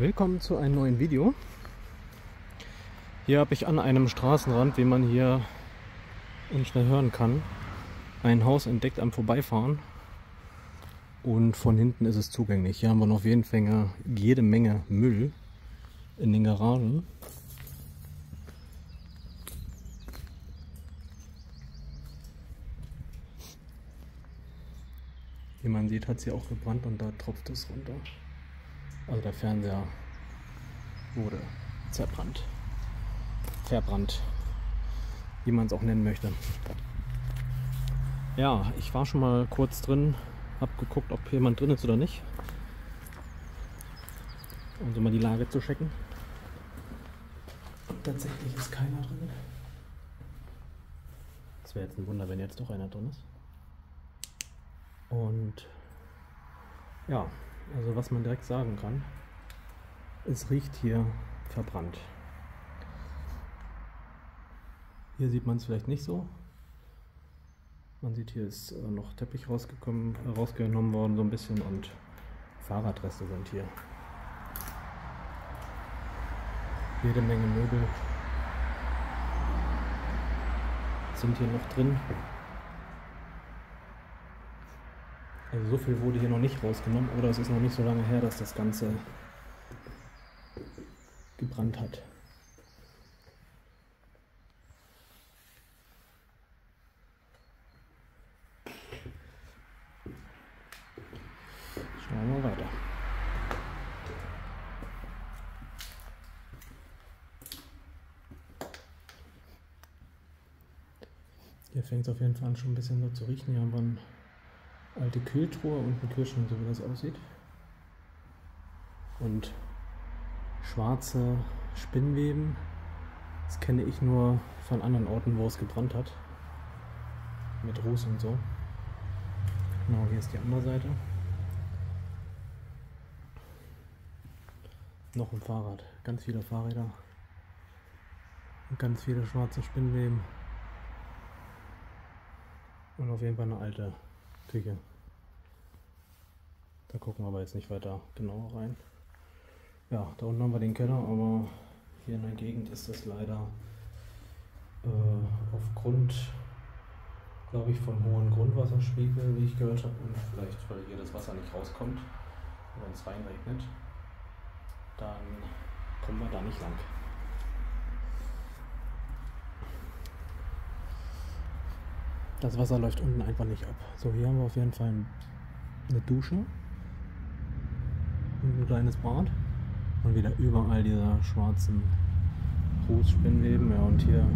Willkommen zu einem neuen Video. Hier habe ich an einem Straßenrand, wie man hier unschnell hören kann, ein Haus entdeckt am Vorbeifahren. Und von hinten ist es zugänglich. Hier haben wir noch jeden Fall jede Menge Müll in den Garagen. Wie man sieht, hat sie auch gebrannt und da tropft es runter. Also der Fernseher wurde zerbrannt. Verbrannt. Wie man es auch nennen möchte. Ja, ich war schon mal kurz drin, habe geguckt, ob jemand drin ist oder nicht. Um so mal die Lage zu checken. Und tatsächlich ist keiner drin. Es wäre jetzt ein Wunder, wenn jetzt doch einer drin ist. Und ja, also was man direkt sagen kann, es riecht hier verbrannt. Hier sieht man es vielleicht nicht so. Man sieht, hier ist äh, noch Teppich rausgekommen, rausgenommen worden so ein bisschen und Fahrradreste sind hier. Jede Menge Möbel sind hier noch drin. Also so viel wurde hier noch nicht rausgenommen oder es ist noch nicht so lange her, dass das Ganze gebrannt hat. Schauen wir mal weiter. Hier fängt es auf jeden Fall an schon ein bisschen so zu riechen. Hier haben wir einen alte Kühltruhe und ein Kühlschrank, so wie das aussieht. Und schwarze Spinnweben. Das kenne ich nur von anderen Orten, wo es gebrannt hat. Mit Ruß und so. Genau, hier ist die andere Seite. Noch ein Fahrrad. Ganz viele Fahrräder. Und ganz viele schwarze Spinnweben. Und auf jeden Fall eine alte Küche. Da gucken wir aber jetzt nicht weiter genauer rein. Ja, da unten haben wir den Keller, aber hier in der Gegend ist das leider äh, aufgrund, glaube ich, vom hohen Grundwasserspiegel, wie ich gehört habe, und vielleicht, weil hier das Wasser nicht rauskommt, wenn es reinregnet, dann kommen wir da nicht lang. Das Wasser läuft unten einfach nicht ab. So, hier haben wir auf jeden Fall eine Dusche. Und ein kleines Bad. Und wieder überall diese schwarzen Rußspinnweben. Ja, und hier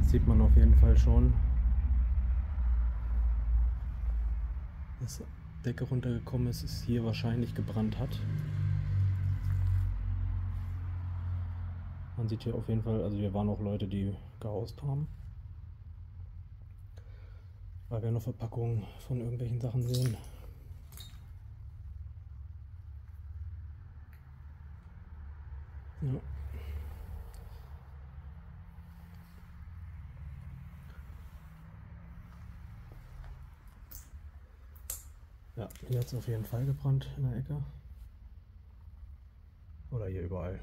sieht man auf jeden Fall schon, dass Decke runtergekommen ist, es hier wahrscheinlich gebrannt hat. Man sieht hier auf jeden Fall, also hier waren auch Leute, die gehaust haben. Weil wir noch Verpackungen von irgendwelchen Sachen sehen. Ja. Ja, hier hat es auf jeden Fall gebrannt in der Ecke. Oder hier überall.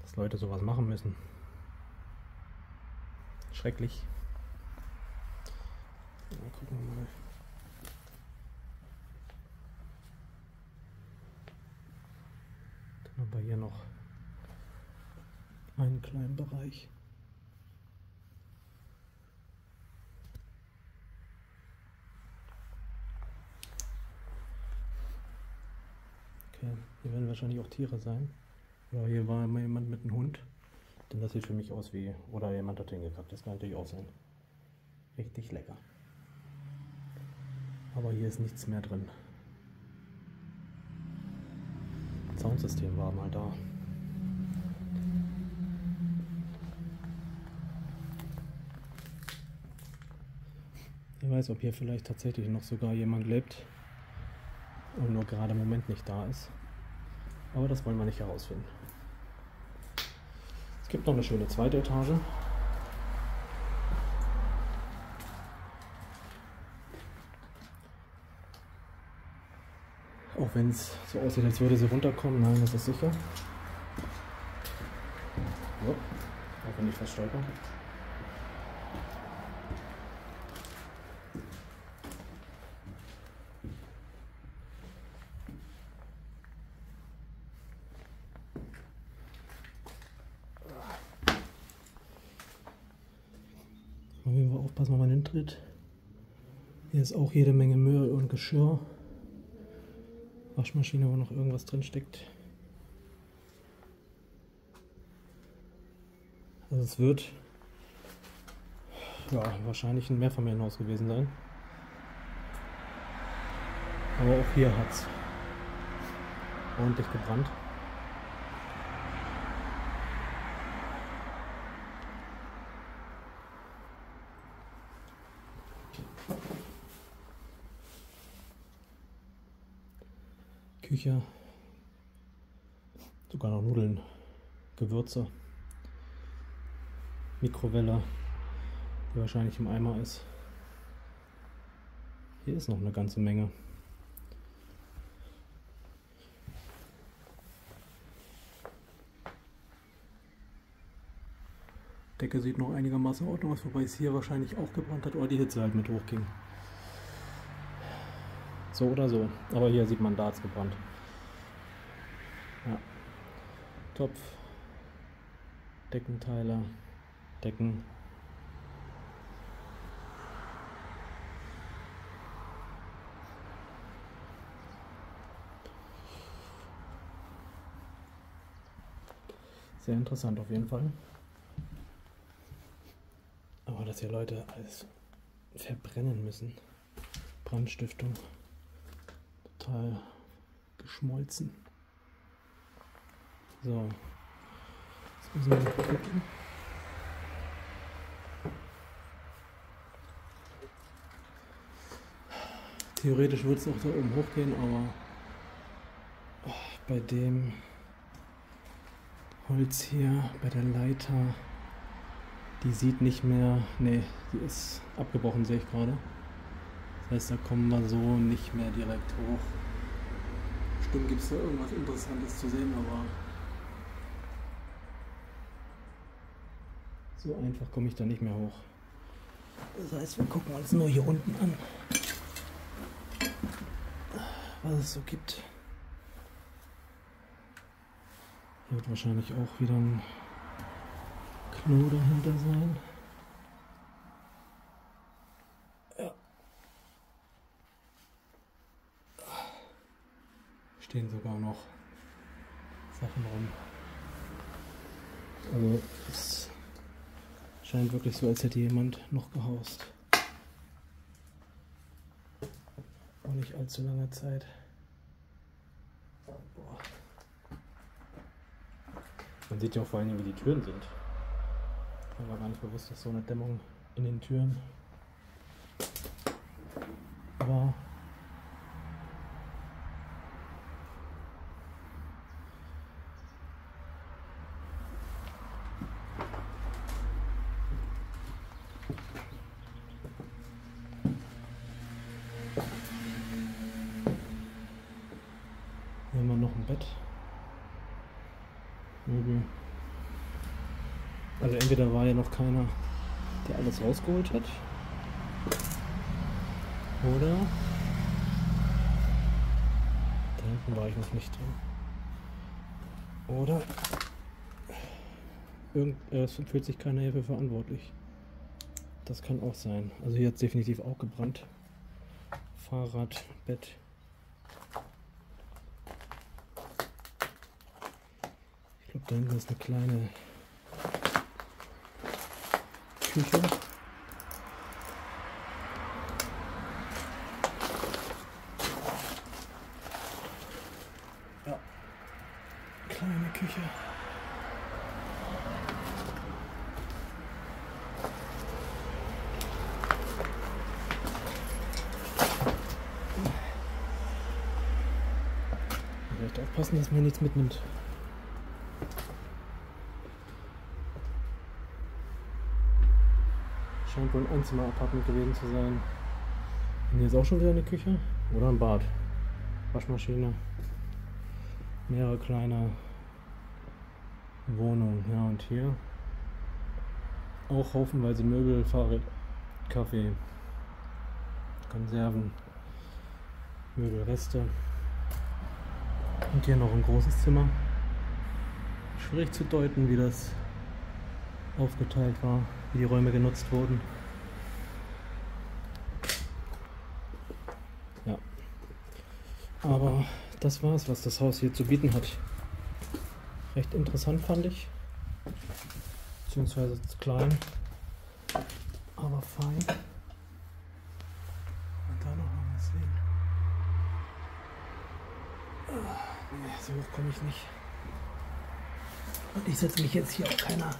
Dass Leute sowas machen müssen. Schrecklich. Gucken wir mal. Dann haben wir hier noch einen kleinen Bereich. Okay, hier werden wahrscheinlich auch Tiere sein. Oder hier war immer jemand mit einem Hund. Denn das sieht für mich aus wie. Oder jemand hat hingekackt. Das kann natürlich auch sein. Richtig lecker. Aber hier ist nichts mehr drin. Soundsystem war mal da. Wer weiß, ob hier vielleicht tatsächlich noch sogar jemand lebt und nur gerade im Moment nicht da ist. Aber das wollen wir nicht herausfinden. Es gibt noch eine schöne zweite Etage. Auch wenn es so aussieht, als würde sie runterkommen. Nein, das ist sicher. So, auch wenn ich fast stolper. Fall aufpassen, wenn man hintritt. Hier ist auch jede Menge Müll und Geschirr. Waschmaschine, wo noch irgendwas drin steckt. Also es wird ja, wahrscheinlich ein Mehrfamilienhaus gewesen sein. Aber auch hier hat es ordentlich gebrannt. Küche. Sogar noch Nudeln, Gewürze, Mikrowelle, die wahrscheinlich im Eimer ist. Hier ist noch eine ganze Menge. Decke sieht noch einigermaßen in Ordnung aus, wobei es hier wahrscheinlich auch gebrannt hat oder die Hitze halt mit hochging. So oder so. Aber hier sieht man, da hat gebrannt. Ja. Topf, Deckenteile, Decken. Sehr interessant auf jeden Fall. Aber dass hier Leute alles verbrennen müssen. Brandstiftung total geschmolzen. So, jetzt müssen wir gucken. Theoretisch würde es auch da oben hochgehen, aber bei dem Holz hier, bei der Leiter, die sieht nicht mehr, nee, die ist abgebrochen, sehe ich gerade. Das heißt, da kommen wir so nicht mehr direkt hoch. Bestimmt gibt es da irgendwas Interessantes zu sehen, aber so einfach komme ich da nicht mehr hoch. Das heißt, wir gucken uns nur hier unten an, was es so gibt. Hier wird wahrscheinlich auch wieder ein Klo dahinter sein. Stehen sogar noch Sachen rum. Also es scheint wirklich so, als hätte jemand noch gehaust. Vor nicht allzu langer Zeit. Boah. Man sieht ja auch vor allem, wie die Türen sind. Mir war gar nicht bewusst, dass so eine Dämmung in den Türen war. Bett. Möbel. Also entweder war ja noch keiner, der alles rausgeholt hat. Oder da hinten war ich noch nicht drin. Oder irgend, äh, es fühlt sich keiner hierfür verantwortlich. Das kann auch sein. Also hier hat es definitiv auch gebrannt. Fahrrad, Bett. Da hinten ist eine kleine Küche. Ja, kleine Küche. Vielleicht aufpassen, dass man nichts mitnimmt. Scheint wohl ein Einzimmer-Apartment gewesen zu sein. Und hier ist auch schon wieder eine Küche oder ein Bad. Waschmaschine, mehrere kleine Wohnungen. Ja, und hier auch haufenweise Möbel, Fahrrad, Kaffee, Konserven, Möbelreste. Und hier noch ein großes Zimmer. Schwierig zu deuten, wie das aufgeteilt war, wie die Räume genutzt wurden. Aber das war's, was das Haus hier zu bieten hat. Recht interessant fand ich. Beziehungsweise klein, aber fein. Und da noch mal was sehen. Ah, nee, so hoch komme ich nicht. Und ich setze mich jetzt hier auch keiner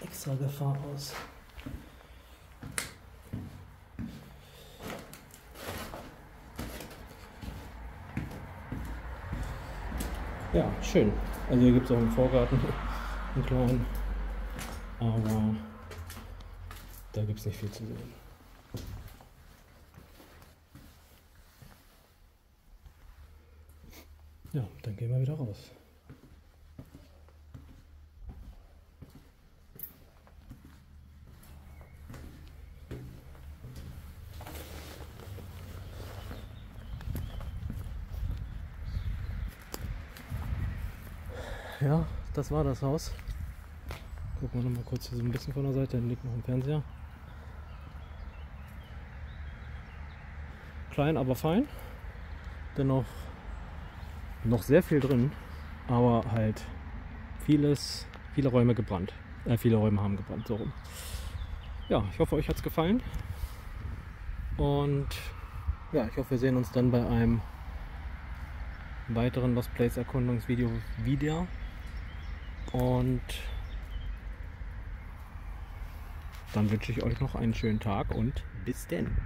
extra Gefahr aus. Ja, schön. Also hier gibt es auch einen Vorgarten, einen kleinen, aber da gibt es nicht viel zu sehen. Ja, dann gehen wir wieder raus. Ja, das war das Haus. Gucken wir noch mal kurz hier so ein bisschen von der Seite. Da liegt noch ein Fernseher. Klein, aber fein. Dennoch noch sehr viel drin, aber halt vieles, viele Räume gebrannt. Äh, viele Räume haben gebrannt, so rum. Ja, ich hoffe, euch hat es gefallen. Und ja, ich hoffe, wir sehen uns dann bei einem weiteren Lost Place Erkundungsvideo wieder. Und dann wünsche ich euch noch einen schönen Tag und bis denn.